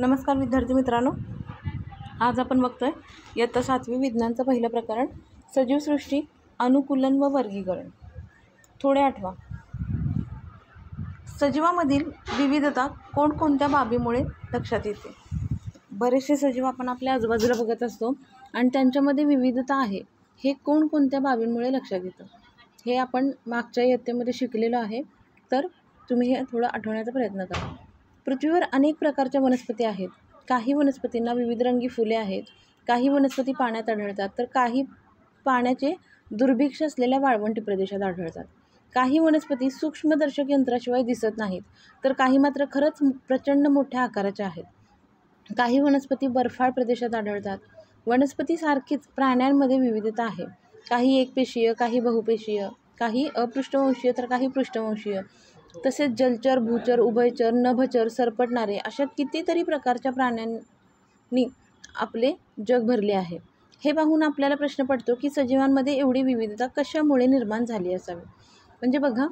नमस्कार विद्यार्थी मित्रांनो. आज आपण बघतोय इयत्ता सातवी विज्ञानचं पहिलं प्रकरण सजीवसृष्टी अनुकूलन व वर्गीकरण. थोडे आठवा. सजीवामधील विविधता कोणकोणत्या बाबीमुळे लक्षात येते? बरेचसे सजीव आपण आपल्या आजूबाजूला बघत असतो आणि त्यांच्यामध्ये विविधता आहे. हे कोणकोणत्या बाबींमुळे लक्षात येतं? हे आपण मागच्या इयत्तेमध्ये शिकलेलो आहे. तर तुम्ही हे थोडं आठवण्याचा प्रयत्न करा. पृथ्वीवर अनेक प्रकारच्या वनस्पती आहेत. काही वनस्पतींना विविध रंगी फुले आहेत. काही वनस्पती पाण्यात आढळतात तर काही पाण्याचे दुर्भिक्ष असलेल्या वाळवंटी प्रदेशात आढळतात. काही वनस्पती सूक्ष्मदर्शक यंत्राशिवाय दिसत नाहीत तर काही मात्र खरंच प्रचंड मोठ्या आकाराच्या आहेत. काही वनस्पती बर्फाळ प्रदेशात आढळतात. वनस्पतीसारखीच प्राण्यांमध्ये विविधता आहे. काही एकपेशीय काही बहुपेशीय काही अपृष्ठवंशीय तर काही पृष्ठवंशीय. तसेच जलचर भूचर उभयचर नभचर सरपटणारे अशा कितीतरी प्रकारच्या प्राण्यांनी आपले जग भरले आहे. हे पाहून आपल्याला प्रश्न पडतो की सजीवांमध्ये एवढी विविधता कशामुळे निर्माण झाली असावी? म्हणजे बघा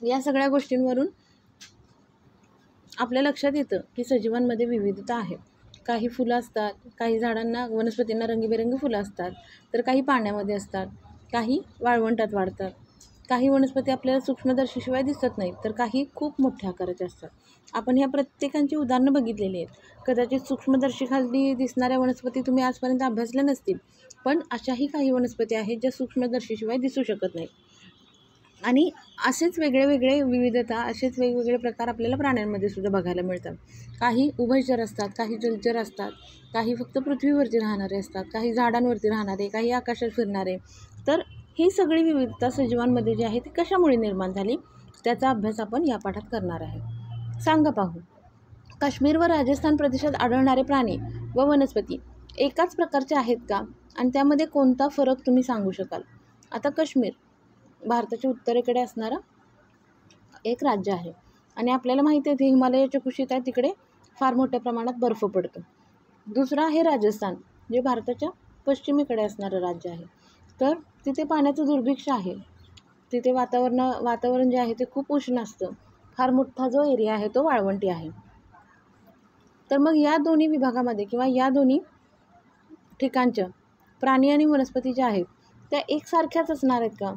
या सगळ्या गोष्टींवरून आपल्या लक्षात येतं की सजीवांमध्ये विविधता आहे. काही फुलं असतात काही झाडांना वनस्पतींना रंगीबेरंगी फुलं असतात तर काही पाण्यामध्ये असतात काही वाळवंटात वाढतात. काही वनस्पती आपल्याला सूक्ष्मदर्शीशिवाय दिसत नाहीत तर काही खूप मोठ्या आकाराच्या असतात. आपण ह्या प्रत्येकांची उदाहरणं बघितलेली आहेत. कदाचित सूक्ष्मदर्शीखाली दिसणाऱ्या वनस्पती तुम्ही आजपर्यंत अभ्यासल्या नसतील पण अशाही काही वनस्पती आहेत ज्या सूक्ष्मदर्शीशिवाय दिसू शकत नाहीत. आणि असेच वेगळे वेगळे विविधता असेच वेगवेगळे प्रकार आपल्याला प्राण्यांमध्ये सुद्धा बघायला मिळतात. काही उभयचर असतात काही जलचर असतात काही फक्त पृथ्वीवरती राहणारे असतात काही झाडांवरती राहणारे काही आकाशात फिरणारे. तर ही सगळी विविधता सजीवांमध्ये जी आहे ती कशामुळे निर्माण झाली? त्याचा अभ्यास आपण या पाठात करणार आहे. सांगा पाहू. काश्मीर व राजस्थान प्रदेशात आढळणारे प्राणी व वनस्पती एकाच प्रकारचे आहेत का? आणि त्यामध्ये कोणता फरक तुम्ही सांगू शकाल? आता काश्मीर भारताच्या उत्तरेकडे असणारं एक राज्य आहे. आणि आपल्याला माहिती आहे ते हिमालयाच्या कुशीत आहे तिकडे फार मोठ्या प्रमाणात बर्फ पडतो. दुसरं आहे राजस्थान जे भारताच्या पश्चिमेकडे असणारं राज्य आहे. तर तिथे पाण्याचं दुर्भिक्ष आहे. तिथे वातावरण वातावरण जे आहे ते खूप उष्ण असतं. फार मोठा जो एरिया आहे तो वाळवंटी आहे. तर मग या दोन्ही विभागामध्ये किंवा या दोन्ही ठिकाणच्या प्राणी आणि वनस्पती ज्या आहेत त्या एकसारख्याच असणार आहेत का?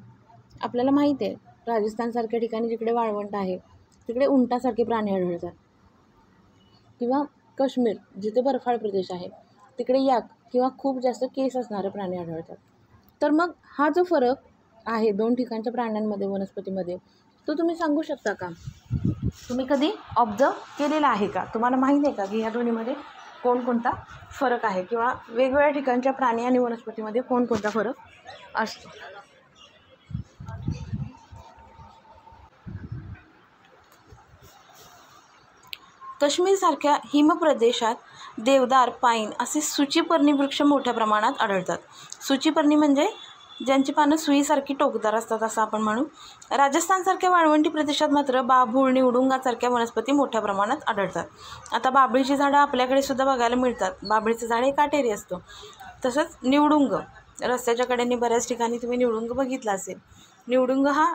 आपल्याला माहीत आहे. राजस्थानसारख्या ठिकाणी जिकडे वाळवंट आहे तिकडे उंटासारखे प्राणी आढळतात. किंवा काश्मीर जिथे बर्फाळ प्रदेश आहे तिकडे याक किंवा खूप जास्त केस असणारे प्राणी आढळतात. तर मग हा जो फरक आहे दोन ठिकाणच्या प्राण्यांमध्ये वनस्पतीमध्ये तो तुम्ही सांगू शकता का? तुम्ही कधी ऑब्झर्व केलेला आहे का? तुम्हाला माहीत आहे का की ह्या दोन्हीमध्ये कोणकोणता फरक आहे? किंवा वेगवेगळ्या ठिकाणच्या प्राणी आणि वनस्पतीमध्ये कोणकोणता फरक असतो? काश्मीरसारख्या हिमप्रदेशात देवदार पाईन असे सुचीपर्णी वृक्ष मोठ्या प्रमाणात आढळतात. सुचीपर्णी म्हणजे ज्यांची पानं सुईसारखी टोकदार असतात असं आपण म्हणू. राजस्थानसारख्या वाळवंटी प्रदेशात मात्र बाभूळ निवडुंगासारख्या वनस्पती मोठ्या प्रमाणात आढळतात. आता बाभळीची झाडं आपल्याकडे सुद्धा बघायला मिळतात. बाभळीचं झाड हे काटेरी असतं. तसंच निवडुंग. रस्त्याच्या कडेने बऱ्याच ठिकाणी तुम्ही निवडुंग बघितला असेल. निवडुंग हा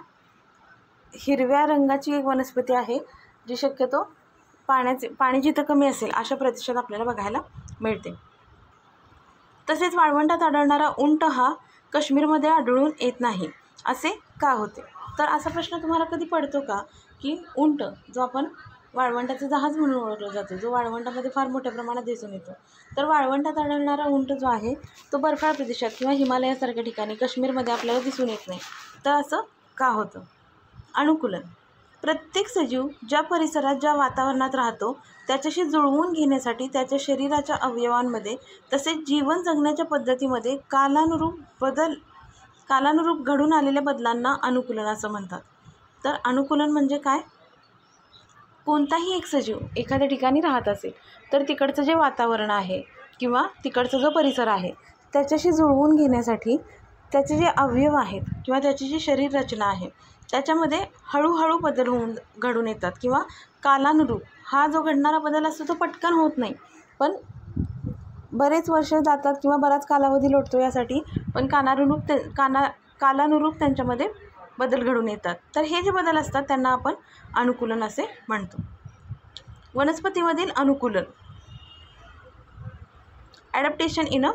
हिरव्या रंगाची एक वनस्पती आहे जी शक्यतो पाण्याचे पाणी जिथं कमी असेल अशा प्रदेशात आपल्याला बघायला मिळते. तसेच वाळवंटात आढळणारा उंट हा काश्मीरमध्ये आढळून येत नाही असे का होते? तर असा प्रश्न तुम्हाला कधी पडतो का की उंट जो आपण वाळवंटाचं जहाज म्हणून ओळखला जातो जो वाळवंटामध्ये फार मोठ्या प्रमाणात दिसून येतो तर वाळवंटात आढळणारा उंट जो आहे तो बर्फाळ प्रदेशात किंवा हिमालयासारख्या ठिकाणी काश्मीरमध्ये आपल्याला दिसून येत नाही. तर असं का होतं? अनुकूलन. प्रत्येक सजीव ज्या परिसरात ज्या वातावरणात राहतो त्याच्याशी जुळवून घेण्यासाठी त्याच्या शरीराच्या अवयवांमध्ये तसेच जीवन जगण्याच्या पद्धतीमध्ये कालानुरूप बदल कालानुरूप घडून आलेल्या बदलांना अनुकूलन असं म्हणतात. तर अनुकूलन म्हणजे काय? कोणताही एक सजीव एखाद्या ठिकाणी राहत असेल तर तिकडचं जे वातावरण आहे किंवा तिकडचा जो परिसर आहे त्याच्याशी जुळवून घेण्यासाठी त्याचे जे अवयव आहेत किंवा त्याची जी शरीर रचना आहे त्याच्यामध्ये हळूहळू बदल होऊन घडून येतात किंवा कालानुरूप हा जो घडणारा बदल असतो तो पटकन होत नाही. पण बरेच वर्ष जातात किंवा बराच कालावधी लोटतो यासाठी पण कानानुरूप ते काना कालानुरूप त्यांच्यामध्ये बदल घडून येतात. तर हे जे बदल असतात त्यांना आपण अनुकूलन असे म्हणतो. वनस्पतीमधील अनुकूलन. ॲडॅप्टेशन इन अ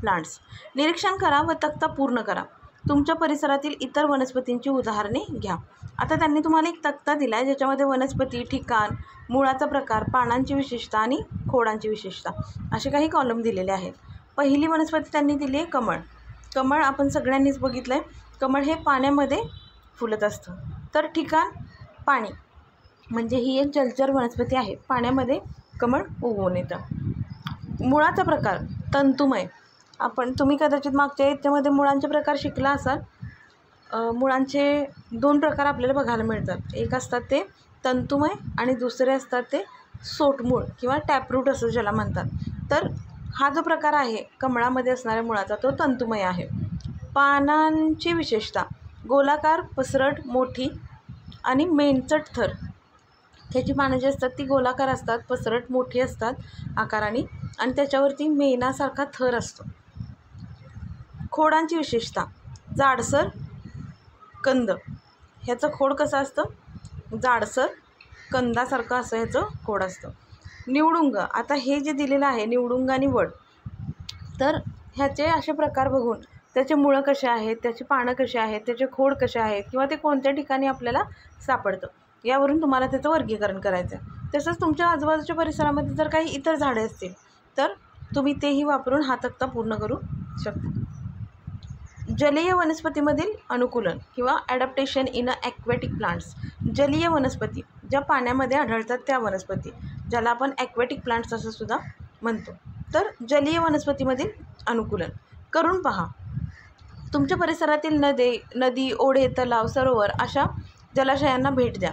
प्लांट्स निरीक्षण करा व तक्ता पूर्ण करा. तुमच्या परिसरातील इतर वनस्पतींची उदाहरणे घ्या. आता त्यांनी तुम्हाला एक तक्ता दिला आहे ज्याच्यामध्ये वनस्पती ठिकाण मुळाचा प्रकार पानांची विशेषता आणि खोडांची विशेषता असे काही कॉलम दिलेले आहेत. पहिली वनस्पती त्यांनी दिली आहे कमळ. कमळ आपण सगळ्यांनीच बघितलं आहे कमळ हे पाण्यामध्ये फुलत असतं. तर ठिकाण पाणी म्हणजे ही एक जलचर वनस्पती आहे. पाण्यामध्ये कमळ उगवून येतं. मुळाचा प्रकार तंतुमय. आपण तुम्ही कदाचित मागच्या याच्यामध्ये मुळांचे प्रकार शिकला असाल. मुळांचे दोन प्रकार आपल्याला बघायला मिळतात. एक असतात ते तंतुमय आणि दुसरे असतात ते सोटमूळ किंवा टॅपरूट असं ज्याला म्हणतात. तर हा जो प्रकार आहे कमळामध्ये असणाऱ्या मुळाचा तो तंतुमय आहे. पानांची विशेषता गोलाकार पसरट मोठी आणि मेनचट थर. त्याची पानं जी असतात ती गोलाकार असतात पसरट मोठी असतात आकाराने आणि त्याच्यावरती मेणासारखा थर असतो. खोडांची विशेषता. जाडसर कंद. ह्याचं खोड कसं असतं? जाडसर कंदासारखं असं ह्याचं खोड असतं. निवडुंग. आता हे जे दिलेलं आहे निवडुंग आणि वड. तर ह्याचे असे प्रकार बघून त्याचे मुळं कसे आहेत त्याची पानं कशी आहेत त्याचे खोड कसे आहेत किंवा ते कोणत्या ठिकाणी आपल्याला सापडतं यावरून तुम्हाला त्याचं वर्गीकरण करायचं आहे तसंच तुमच्या आजूबाजूच्या परिसरामध्ये जर काही इतर झाडे असतील तर तुम्ही तेही वापरून हा तक्ता पूर्ण करू शकता. जलीय वनस्पतीमधील अनुकूलन किंवा adaptation in a aquatic plants जलीय वनस्पती ज्या पाण्यामध्ये आढळतात त्या वनस्पती ज्याला आपण ॲक्वॅटिक प्लांट्स असं सुद्धा म्हणतो. तर जलीय वनस्पतीमधील अनुकूलन. करून पहा. तुमच्या परिसरातील नदे नदी ओढे तलाव सरोवर अशा जलाशयांना भेट द्या.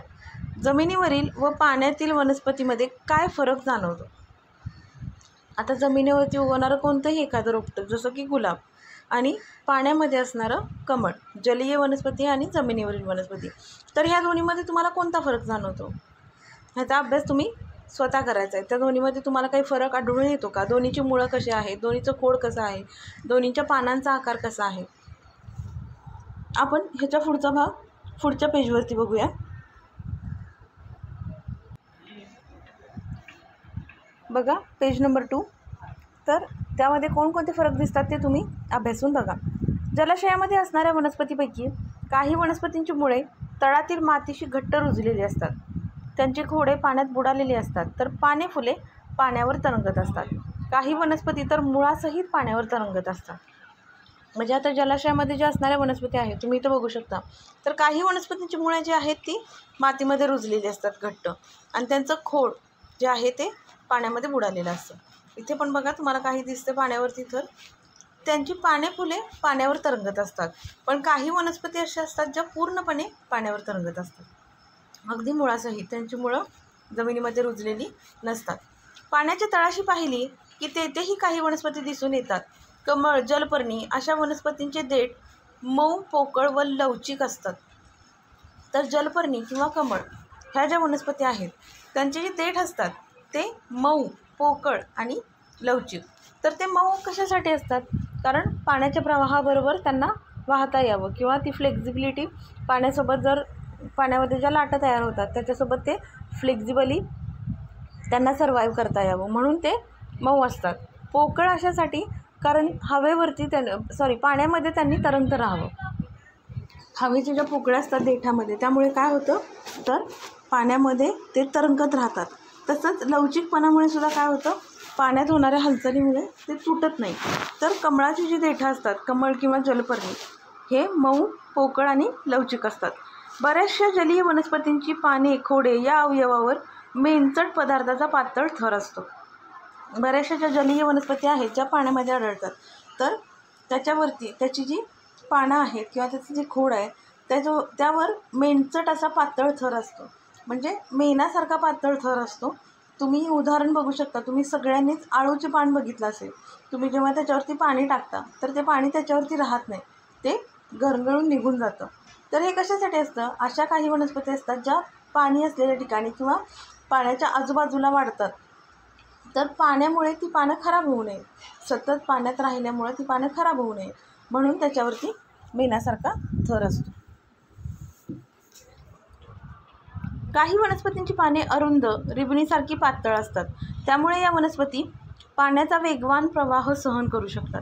जमिनीवरील व पाण्यातील वनस्पतीमध्ये काय फरक जाणवतो? आता जमिनीवरती उगवणारं कोणतंही एखादं रोपटं जसं की गुलाब आणि पाण्यामध्ये असणारं कमळ जलीय वनस्पती आणि जमिनीवरील वनस्पती. तर ह्या दोन्हीमध्ये तुम्हाला कोणता फरक जाणवतो? ह्याचा अभ्यास तुम्ही स्वतः करायचा आहे. त्या दोन्हीमध्ये तुम्हाला काही फरक आढळून येतो का? दोन्हीची मुळं कशी आहेत दोन्हीचं खोड कसं आहे? दोन्हीच्या पानांचा आकार कसा आहे? आपण ह्याच्या पुढचा भाग पुढच्या पेजवरती बघूया. बघा पेज नंबर टू तर त्यामध्ये कोणकोणते फरक दिसतात ते तुम्ही अभ्यासून बघा. जलाशयामध्ये असणाऱ्या वनस्पतीपैकी काही वनस्पतींची मुळे तळातील मातीशी घट्ट रुजलेली असतात. त्यांची खोडे पाण्यात बुडालेली असतात तर पाने फुले पाण्यावर तरंगत असतात. काही वनस्पती तर मुळासहित पाण्यावर तरंगत असतात. म्हणजे आता जलाशयामध्ये ज्या असणाऱ्या वनस्पती आहेत तुम्ही इथं बघू शकता. तर काही वनस्पतींची मुळे जी आहेत ती मातीमध्ये रुजलेली असतात घट्ट. आणि त्यांचं खोड जे आहे ते पाण्यामध्ये बुडालेलं असतं. इथे पण बघा तुम्हाला काही दिसतं पाण्यावरती तर. त्यांची पाने फुले पाण्यावर तरंगत असतात. पण काही वनस्पती अशा असतात ज्या पूर्णपणे पाण्यावर तरंगत असतात. अगदी मुळासहित त्यांची मुळं जमिनीमध्ये रुजलेली नसतात. पाण्याच्या तळाशी पाहिली की तेथेही काही वनस्पती दिसून येतात. कमळ जलपर्णी अशा वनस्पतींचे देठ मऊ पोकळ व लवचिक असतात. तर जलपर्णी किंवा कमळ ह्या ज्या वनस्पती आहेत त्यांचे जे देठ असतात ते मऊ पोकळ आणि लवचिक. तर ते मऊ कशासाठी असतात? कारण पाण्याच्या प्रवाहाबरोबर त्यांना वाहता यावं किंवा ती फ्लेक्झिबिलिटी पाण्यासोबत जर पाण्यामध्ये ज्या लाटा तयार होतात त्याच्यासोबत ते फ्लेक्झिबली त्यांना सर्वाईव्ह करता यावं. म्हणून ते मऊ असतात. पोकळ अशासाठी कारण हवेवरती त्यां सॉरी पाण्यामध्ये त्यांनी तरंगत राहावं. हवेच्या ज्या पोकळ्या असतात देठामध्ये त्यामुळे काय होतं? तर पाण्यामध्ये ते तरंगत राहतात. तसंच लवचिकपणामुळे सुद्धा काय होतं? पाण्यात होणाऱ्या हालचालीमुळे ते तुटत नाही. तर कमळाची जी देठं असतात कमळ किंवा जलपर्णी हे मऊ पोकळ आणि लवचिक असतात. बऱ्याचशा जलीय वनस्पतींची पाने खोडे या अवयवावर मेनचट पदार्थाचा पातळ थर असतो. बऱ्याचशा ज्या जलीय वनस्पती आहेत ज्या पाण्यामध्ये आढळतात तर त्याच्यावरती त्याची जी पानं आहेत किंवा त्याचं जे खोड आहे त्याच्या त्यावर मेनचट असा पातळ थर असतो. म्हणजे मेणासारखा पातळ थर असतो. तुम्ही उदाहरण बघू शकता. तुम्ही सगळ्यांनीच आळूचे पान बघितलं असेल. तुम्ही जेव्हा त्याच्यावरती पाणी टाकता तर ते पाणी त्याच्यावरती राहत नाही. ते गरगळून निघून जातं. तर हे कशासाठी असतं? अशा काही वनस्पती असतात ज्या पाणी असलेल्या ठिकाणी किंवा पाण्याच्या आजूबाजूला वाढतात. तर पाण्यामुळे ती पानं खराब होऊ नये. सतत पाण्यात राहिल्यामुळे ती पानं खराब होऊ नये. म्हणून त्याच्यावरती मेणासारखा थर असतो. काही वनस्पतींची पाने अरुंद रिबणीसारखी पातळ असतात. त्यामुळे या वनस्पती पाण्याचा वेगवान प्रवाह सहन करू शकतात.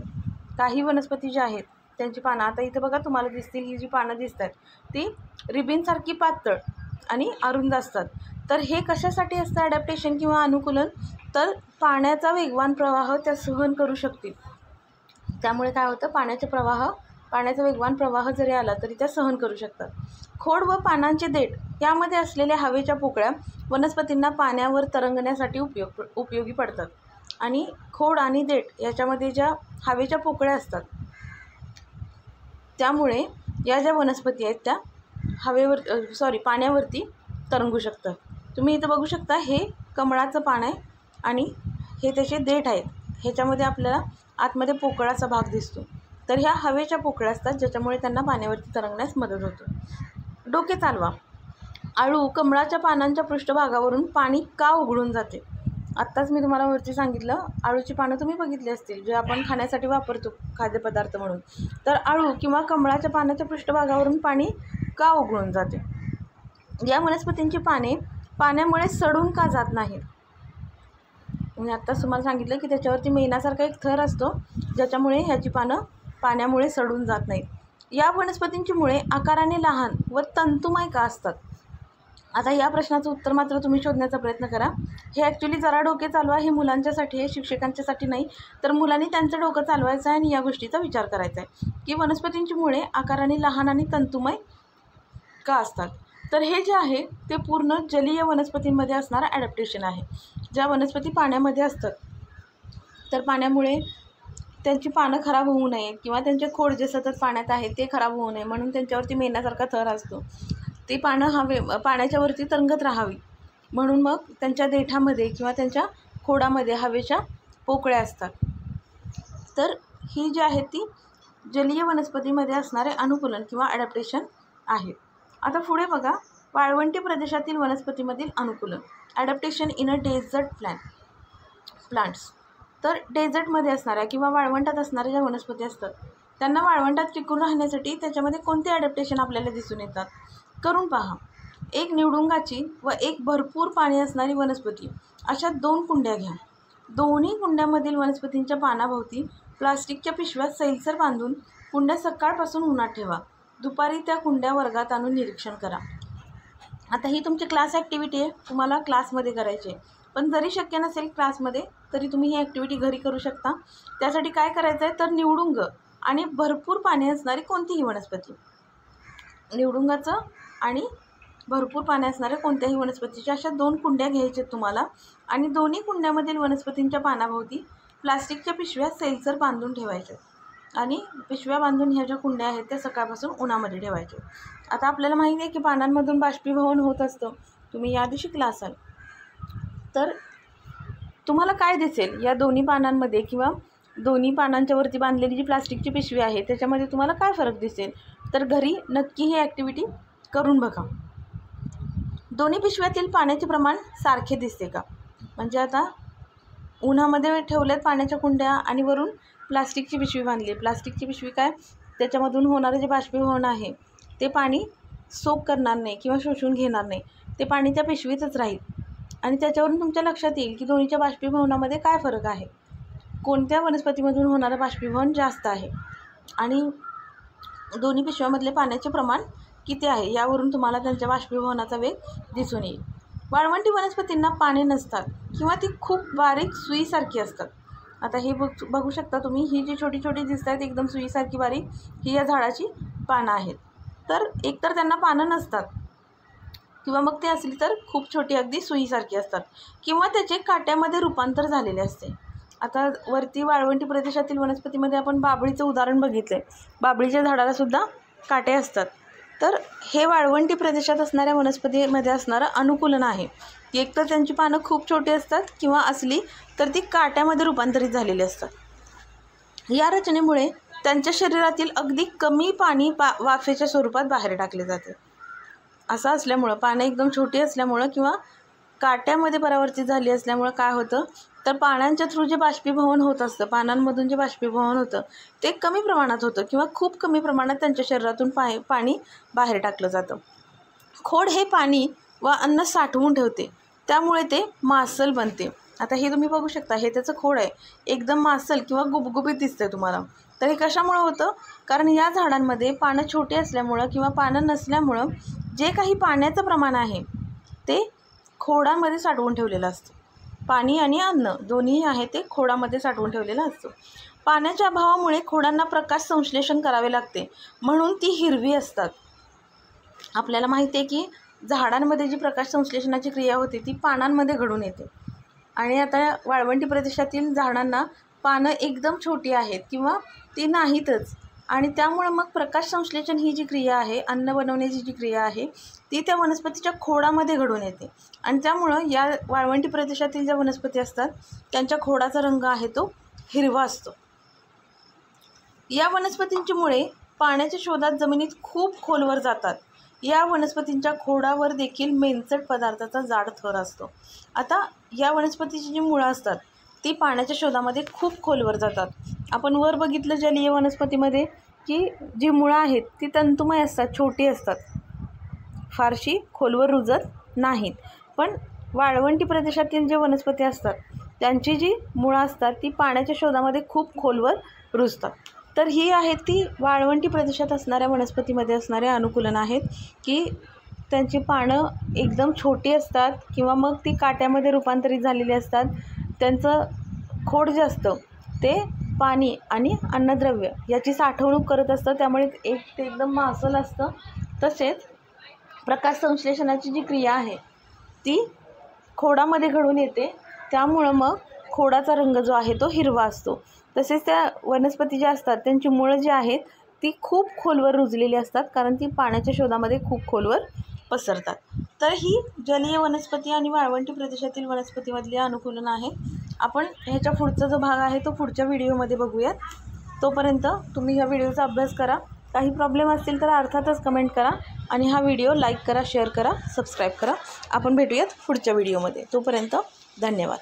काही वनस्पती ज्या आहेत त्यांची पानं आता इथं बघा तुम्हाला दिसतील ही जी पानं दिसत आहेत ती रिबिनसारखी पातळ आणि अरुंद असतात. तर हे कशासाठी असतं ॲडॅप्टेशन किंवा अनुकूलन? तर पाण्याचा वेगवान प्रवाह त्या सहन करू शकतील. त्यामुळे काय होतं पाण्याचा प्रवाह पाण्याचा वेगवान प्रवाह जरी आला तरी त्या सहन करू शकतात. खोड व पानांचे देठ यामध्ये असलेल्या हवेच्या पोकळ्या वनस्पतींना पाण्यावर तरंगण्यासाठी उपयोग उपयोगी पडतात. आणि खोड आणि देठ याच्यामध्ये ज्या हवेच्या पोकळ्या असतात त्यामुळे या ज्या वनस्पती आहेत त्या हवेवर सॉरी पाण्यावरती तरंगू शकतात. तुम्ही इथं बघू शकता हे कमळाचं पान आहे आणि हे त्याचे देठ आहेत. ह्याच्यामध्ये आपल्याला आतमध्ये पोकळाचा भाग दिसतो. तर ह्या हवेच्या पोकळ्या असतात ज्याच्यामुळे त्यांना पाण्यावरती तरंगण्यास मदत होते. डोके चालवा. आळू कमळाच्या पानांच्या पृष्ठभागावरून पाणी का उघडून जाते? आत्ताच मी तुम्हाला वरती सांगितलं आळूची पानं तुम्ही बघितली असतील जे आपण खाण्यासाठी वापरतो खाद्यपदार्थ म्हणून. तर आळू किंवा कमळाच्या पानाच्या पृष्ठभागावरून पाणी का उघडून जाते? या वनस्पतींची पाने पाण्यामुळे सडून का जात नाहीत? मी आत्ताच तुम्हाला सांगितलं की त्याच्यावरती मेनासारखा एक थर असतो ज्याच्यामुळे ह्याची पानं पाण्यामुळे सडून जात नाहीत. या वनस्पतींची मुळे आकाराने लहान व तंतुमय का असतात? आता या प्रश्नाचं उत्तर मात्र तुम्ही शोधण्याचा प्रयत्न करा. हे ॲक्च्युली जरा डोके चालवा हे मुलांच्यासाठी आहे शिक्षकांच्यासाठी नाही तर मुलांनी त्यांचं डोकं चालवायचं आहे आणि या गोष्टीचा विचार करायचा आहे. की वनस्पतींची मुळे आकाराने लहान आणि तंतुमय का असतात? तर हे जे आहे ते पूर्ण जलीय वनस्पतींमध्ये असणारं ॲडॅप्टेशन आहे. ज्या वनस्पती पाण्यामध्ये असतात तर पाण्यामुळे त्यांची पानं खराब होऊ नये किंवा त्यांचे खोड जे सतत पाण्यात आहे ते खराब होऊ नये म्हणून त्यांच्यावरती मेण्यासारखा थर असतो. ती पानं हवे पाण्याच्या वरती तरंगत राहावी. म्हणून मग त्यांच्या देठामध्ये किंवा त्यांच्या खोडामध्ये हवेच्या पोकळ्या असतात. तर ही जी आहे ती जलीय वनस्पतीमध्ये असणारे अनुकूलन किंवा ॲडॅप्टेशन आहे. आता पुढे बघा वाळवंटी प्रदेशातील वनस्पतीमधील अनुकूलन. Adaptation in a desert plan plants तर डेझर्टमध्ये असणाऱ्या किंवा वाळवंटात असणाऱ्या ज्या वनस्पती असतात त्यांना वाळवंटात टिकून राहण्यासाठी त्याच्यामध्ये कोणते ॲडॅप्टेशन आपल्याला दिसून येतात? करून पहा. एक निवडुंगाची व एक भरपूर पाणी असणारी वनस्पती. अशा दोन कुंड्या घ्या. दोन्ही कुंड्यामधील वनस्पतींच्या पानाभोवती प्लास्टिकच्या पिशव्यात सैलसर बांधून कुंड्या सकाळपासून उन्हात ठेवा. दुपारी त्या कुंड्या वर्गात आणून निरीक्षण करा. आता ही तुमची क्लास ॲक्टिव्हिटी आहे. तुम्हाला क्लासमध्ये करायची आहे. पण जरी शक्य नसेल क्लासमध्ये तरी तुम्ही ही ॲक्टिव्हिटी घरी करू शकता. त्यासाठी काय करायचं आहे तर निवडुंग. आणि भरपूर पाणी असणारी कोणतीही वनस्पती. निवडुंगाचं आणि भरपूर पाणी असणाऱ्या कोणत्याही वनस्पतीच्या अशा दोन कुंड्या घ्यायच्या तुम्हाला. आणि दोन्ही कुंड्यामधील वनस्पतींच्या पानाभोवती प्लास्टिकच्या पिशव्या सेलसर बांधून ठेवायच्या आणि पिशव्या बांधून ह्या ज्या कुंड्या आहेत त्या सकाळपासून उन्हामध्ये ठेवायच्या आता आपल्याला माहिती आहे की पानांमधून बाष्पीभवन होत असतं. तुम्ही याआधी शिकला असाल तर तुम्हाला काय दिसेल या दोन्ही पानांमध्ये किंवा दोन्ही पानांच्या वरती बांधलेली जी प्लास्टिकची पिशवी आहे त्याच्यामध्ये तुम्हाला काय फरक दिसेल? तर घरी नक्की ही ॲक्टिव्हिटी करून बघा. दोन्ही पिशव्यातील पाण्याचे प्रमाण सारखे दिसते का? म्हणजे आता उन्हामध्ये ठेवल्यात पाण्याच्या कुंड्या आणि वरून प्लास्टिकची पिशवी बांधली प्लास्टिकची पिशवी काय? त्याच्यामधून होणारं जे बाष्पीभवन आहे ते पाणी सोक करणार नाही किंवा शोषून घेणार नाही. ते पाणी त्या पिशवीतच राहील. आणि त्याच्यावरून तुमच्या लक्षात येईल की दोन्हीच्या बाष्पीभवनामध्ये काय फरक आहे. कोणत्या वनस्पतीमधून होणारं बाष्पीभवन जास्त आहे? आणि दोन्ही पिशव्यामधले पाण्याचे प्रमाण किती आहे? यावरून तुम्हाला त्यांच्या बाष्पीभवनाचा वेग दिसून येईल. वाळवंटी वनस्पतींना पाने नसतात किंवा ती खूप बारीक सुईसारखी असतात. आता हे बघ बघू शकता तुम्ही ही जी छोटी छोटी दिसत आहेत एकदम सुईसारखी बारीक ही या झाडाची पानं आहेत. तर एकतर त्यांना पानं नसतात किंवा मग ते असली तर खूप छोटी अगदी सुईसारखी असतात किंवा त्याचे काट्यामध्ये रूपांतर झालेले असते. आता वरती वाळवंटी प्रदेशातील वनस्पतीमध्ये आपण बाबळीचं उदाहरण बघितलं आहे बाबळीच्या झाडाला सुद्धा काटे असतात. तर हे वाळवंटी प्रदेशात असणाऱ्या वनस्पतीमध्ये असणारं अनुकूलन आहे. एक तर त्यांची पानं खूप छोटी असतात किंवा असली तर ती काट्यामध्ये रूपांतरित झालेली असतात. या रचनेमुळे त्यांच्या शरीरातील अगदी कमी पाणी पा वाफेच्या स्वरूपात बाहेर टाकले जाते. असं असल्यामुळं पानं एकदम छोटी असल्यामुळं किंवा काट्यामध्ये परावर्तित झाली असल्यामुळं काय होतं? तर पाण्याच्या थ्रू जे बाष्पीभवन होत असतं पानांमधून जे बाष्पीभवन होतं ते कमी प्रमाणात होतं किंवा खूप कमी प्रमाणात त्यांच्या शरीरातून पाय पाणी बाहेर टाकलं जातं. खोड हे पाणी व अन्न साठवून ठेवते. त्यामुळे ते मासल बनते. आता हे तुम्ही बघू शकता हे त्याचं खोड आहे. एकदम मासल किंवा गुबगुबीत दिसतंय तुम्हाला. तर हे कशामुळं होतं? कारण या झाडांमध्ये पानं छोटी असल्यामुळं किंवा पानं नसल्यामुळं जे काही पाण्याचं प्रमाण आहे ते खोडामध्ये साठवून ठेवलेलं असतं. पाणी आणि अन्न दोन्ही आहे ते खोडामध्ये साठवून ठेवलेलं असतं. पाण्याच्या अभावामुळे खोडांना प्रकाश संश्लेषण करावे लागते म्हणून ती हिरवी असतात. आपल्याला माहिती आहे की झाडांमध्ये जी प्रकाश संश्लेषणाची क्रिया होते ती पानांमध्ये घडून येते. आणि आता वाळवंटी प्रदेशातील झाडांना पानं एकदम छोटी आहेत किंवा ती नाहीतच. आणि त्यामुळं मग प्रकाश संश्लेषण ही जी क्रिया आहे अन्न बनवण्याची जी क्रिया आहे ती त्या वनस्पतीच्या खोडामध्ये घडून येते. आणि त्यामुळं या वाळवंटी प्रदेशातील ज्या वनस्पती असतात त्यांच्या खोडाचा रंग आहे तो हिरवा असतो. या वनस्पतींची मुळे पाण्याच्या शोधात जमिनीत खूप खोलवर जातात. या वनस्पतींच्या खोडावर देखील मेनचट पदार्थाचा जाड थर असतो. आता या वनस्पतीची जी मुळं असतात ती पाण्याच्या शोधामध्ये खूप खोलवर जातात. आपण वर बघितलं जलीय वनस्पतीमध्ये की जी मुळं आहेत ती तंतुमय असतात छोटी असतात. फारशी खोलवर रुजत नाहीत. पण वाळवंटी प्रदेशातील जे वनस्पती असतात त्यांची जी मुळं असतात ती पाण्याच्या शोधामध्ये खूप खोलवर रुजतात. तर ही आहेत ती वाळवंटी प्रदेशात असणाऱ्या वनस्पतीमध्ये असणारे अनुकूलन आहेत की त्यांची पानं एकदम छोटी असतात किंवा मग ती काट्यामध्ये रूपांतरित झालेली असतात. त्यांचं खोड जे असतं ते पाणी आणि अन्नद्रव्य याची साठवणूक करत असतं. त्यामुळे एक ते एकदम मासल असतं. तसेच प्रकाश संश्लेषणाची जी क्रिया आहे ती खोडामध्ये घडून येते. त्यामुळं मग खोडाचा रंग जो आहे तो हिरवा असतो. तसेच त्या वनस्पती ज्या असतात त्यांची मुळं जी आहेत ती खूप खोलवर रुजलेली असतात कारण ती पाण्याच्या शोधामध्ये खूप खोलवर पसरतात. तर ही जलीय वनस्पती आणि वाळवंटी प्रदेशातील वनस्पतीमधली अनुकूलन आहे. आपण ह्याच्या पुढचा जो भाग आहे तो पुढच्या व्हिडिओमध्ये बघूयात. तोपर्यंत तुम्ही ह्या व्हिडिओचा अभ्यास करा. काही प्रॉब्लेम असतील तर अर्थातच कमेंट करा आणि हा व्हिडिओ लाईक करा शेअर करा सबस्क्राईब करा. आपण भेटूयात पुढच्या व्हिडिओमध्ये. तोपर्यंत धन्यवाद.